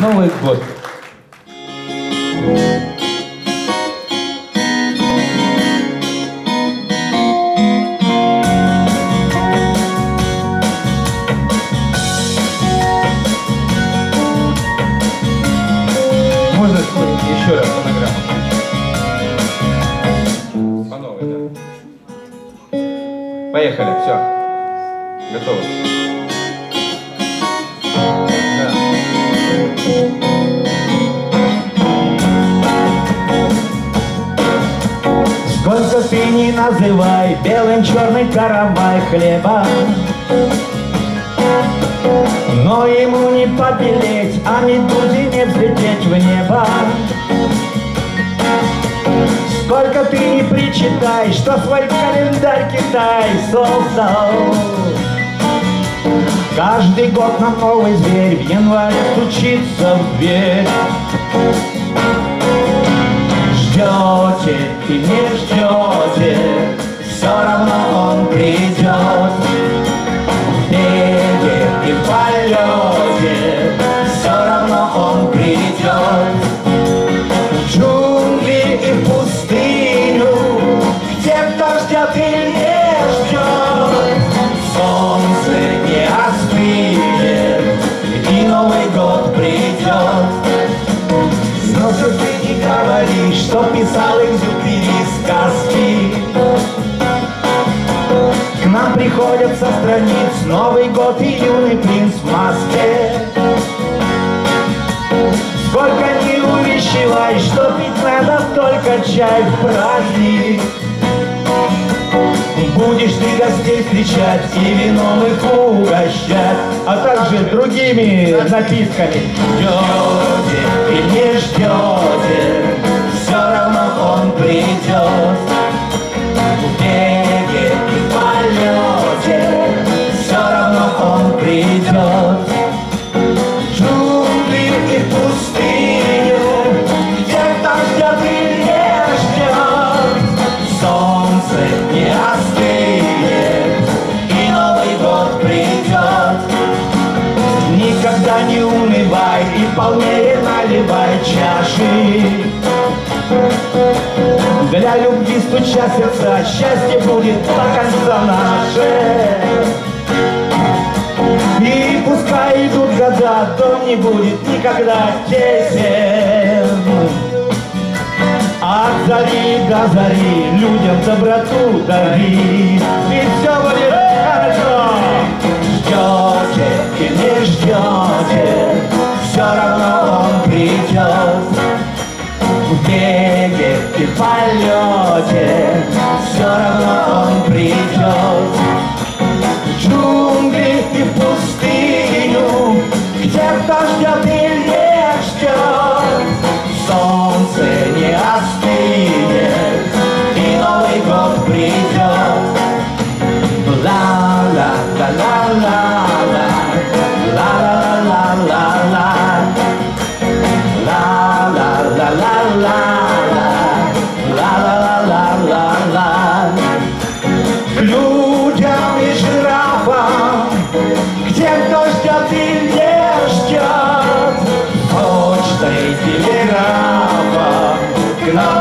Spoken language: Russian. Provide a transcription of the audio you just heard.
Новый год. Можно еще раз фонограмму? По новой, да. Поехали, все. Готово. Называй белым черный каравай хлеба. Но ему не побелеть, а медузе не взлететь в небо. Сколько ты не причитай, что свой календарь Китай создал. Каждый год нам новый зверь в январе стучится в дверь Новый год и юный принц в маске Сколько не увещевай, что пить надо только чай в праздник. Будешь ты гостей встречать и вином их угощать А также другими напитками. Ждете и не ждете Никогда не унывай и полнее наливай чаши. Для любви стуча сердца, счастье будет до конца наше. И пускай идут года, дом не будет никогда тесен. От зари до зари людям доброту дари, и все будет хорошо. Ждете и не ждете, Okay. Thank you.